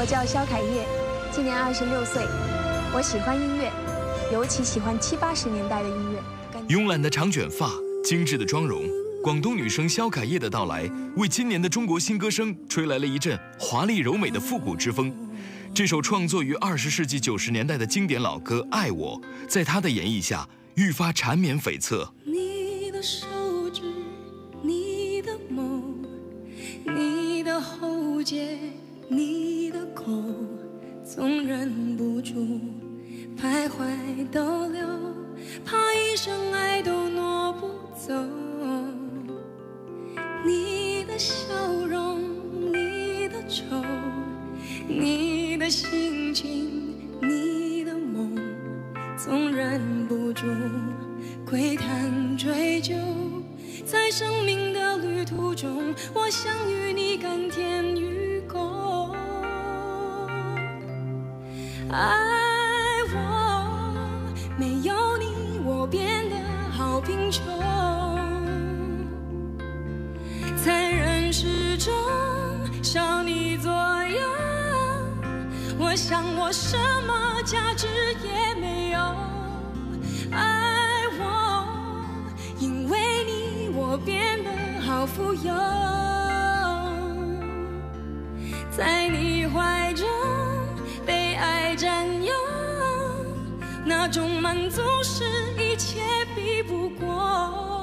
我叫肖凯叶，今年二十六岁。我喜欢音乐，尤其喜欢七八十年代的音乐。慵懒的长卷发，精致的妆容，广东女生肖凯叶的到来，为今年的中国新歌声吹来了一阵华丽柔美的复古之风。这首创作于二十世纪九十年代的经典老歌《爱我》，在她的演绎下愈发缠绵悱恻。你的手你的笑容，你的愁，你的心情，你的梦，总忍不住窥探追究。在生命的旅途中，我想与你甘甜与共。爱我，没有你，我变得好贫穷。中少你左右，我想我什么价值也没有。爱我，因为你我变得好富有，在你怀中被爱占有，那种满足是一切比不过。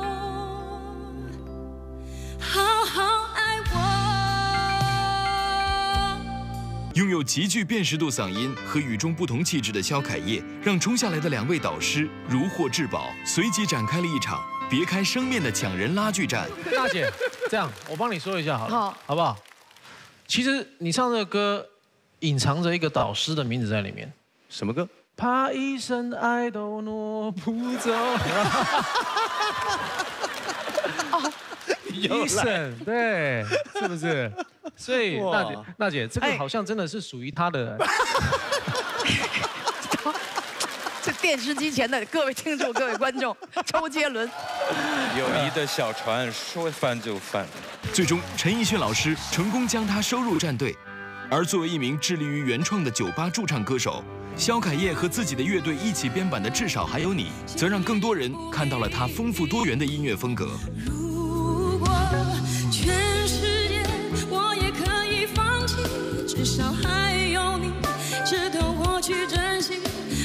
拥有极具辨识度嗓音和与众不同气质的肖凯叶，让冲下来的两位导师如获至宝，随即展开了一场别开生面的抢人拉锯战。大姐，这样我帮你说一下好了，好好不好？其实你唱这个歌，隐藏着一个导师的名字在里面。什么歌？怕一生爱都挪不走。医生，对，是不是？所以哇娜姐，娜姐，这个哎好像真的是属于他的。这电视机前的各位听众、各位观众，周杰伦，友谊的小船说翻就翻。最终，陈奕迅老师成功将他收入战队。而作为一名致力于原创的酒吧驻唱歌手，肖凯叶和自己的乐队一起编版的《至少还有你》，则让更多人看到了他丰富多元的音乐风格。至少还有你值得我去珍惜，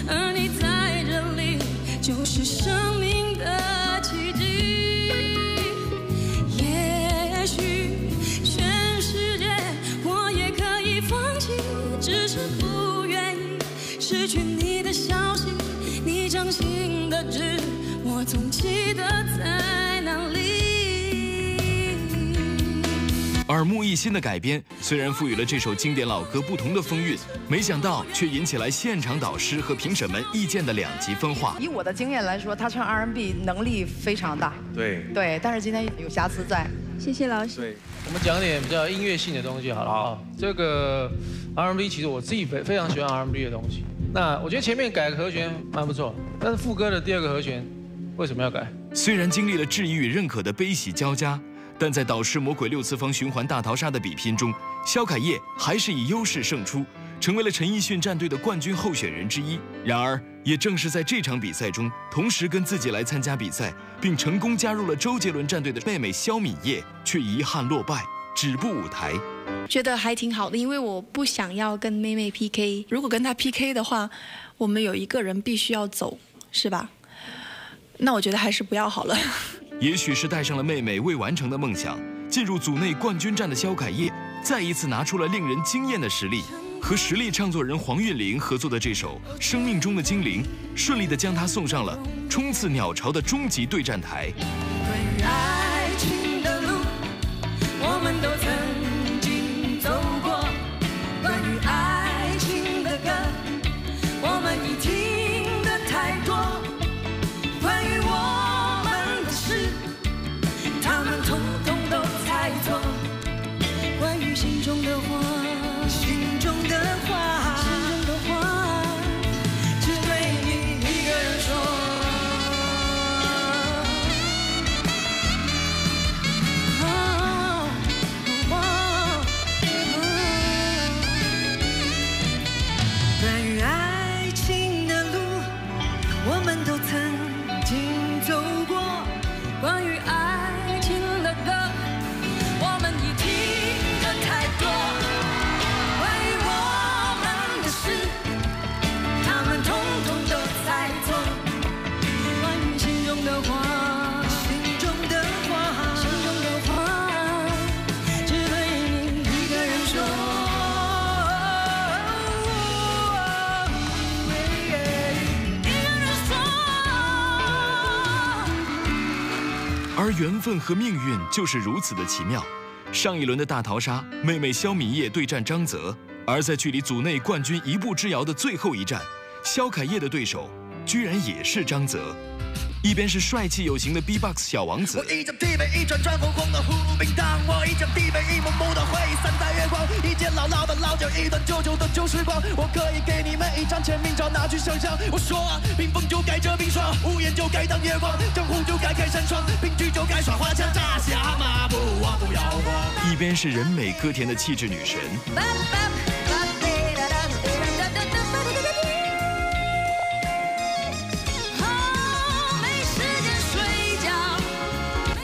而你在这里就是生命的奇迹。也许全世界我也可以放弃，只是不愿意失去你的消息，你掌心的痣，我总记得在哪里。耳目一新的改编，虽然赋予了这首经典老歌不同的风韵，没想到却引起来现场导师和评审们意见的两极分化。以我的经验来说，他唱 R&B 能力非常大，对对，但是今天有瑕疵在。谢谢老师。对，我们讲点比较音乐性的东西好了啊。这个 R&B 其实我自己非非常喜欢 R&B 的东西。那我觉得前面改个和弦蛮不错，但是副歌的第二个和弦为什么要改？虽然经历了质疑与认可的悲喜交加，但在导师魔鬼六次方循环大逃杀的比拼中，肖凯叶还是以优势胜出，成为了陈奕迅战队的冠军候选人之一。然而，也正是在这场比赛中，同时跟自己来参加比赛，并成功加入了周杰伦战队的妹妹肖敏叶，却遗憾落败，止步舞台。觉得还挺好的，因为我不想要跟妹妹 PK。如果跟她 PK 的话，我们有一个人必须要走，是吧？那我觉得还是不要好了。也许是带上了妹妹未完成的梦想，进入组内冠军战的肖凯叶，再一次拿出了令人惊艳的实力。和实力唱作人黄韵玲合作的这首《生命中的精灵》，顺利的将她送上了冲刺鸟巢的终极对战台。心中而缘分和命运就是如此的奇妙。上一轮的大逃杀，妹妹肖敏烨对战张泽，而在距离组内冠军一步之遥的最后一战，肖凯烨的对手居然也是张泽。一边是帅气有型的 B-box 小王子，我一脚踢飞，一转转红红的葫芦冰糖。我一脚踢飞，一幕幕的回忆，散在月光。一间老老的老酒，一段旧旧的旧时光。我可以给你们一张签名照，拿去想象。我说啊，冰封就该这冰霜，屋檐就该当月光，江湖就该开扇窗，评剧就该耍花枪，炸下马步，我不要慌。一边是人美歌甜的气质女神，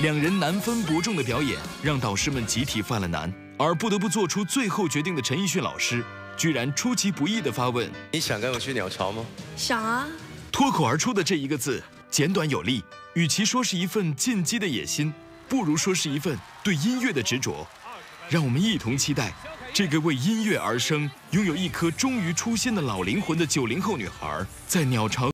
两人难分伯仲的表演让导师们集体犯了难，而不得不做出最后决定的陈奕迅老师，居然出其不意地发问。你想跟我去鸟巢吗？想啊，脱口而出的这一个字，简短有力。与其说是一份进击的野心，不如说是一份对音乐的执着。让我们一同期待这个为音乐而生、拥有一颗忠于初心的老灵魂的九零后女孩，在鸟巢。